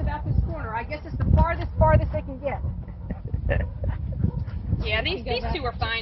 about this corner? I guess it's the farthest, farthest they can get. yeah, these, these two are fine.